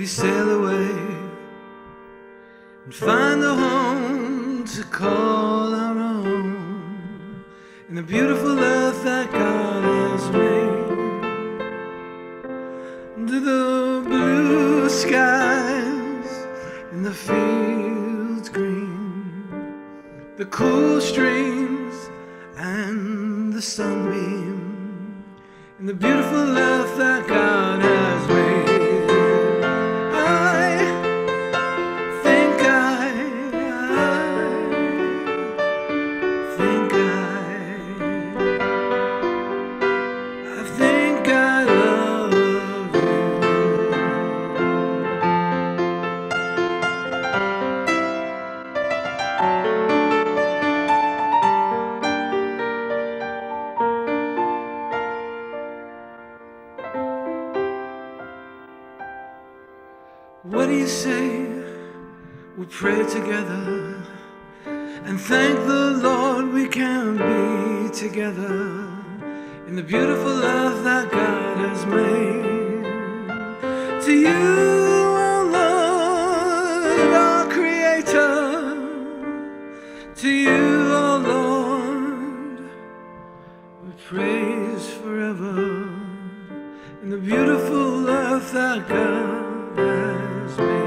we sail away and find a home to call our own? In the beautiful earth that God has made. Under the blue skies and the fields green, the cool streams and the sunbeam in the beautiful earth that God What do you say? We pray together and thank the Lord we can be together in the beautiful earth that God has made. To you, oh Lord, our Creator, to you, oh Lord, we praise forever in the beautiful earth that God Christmas.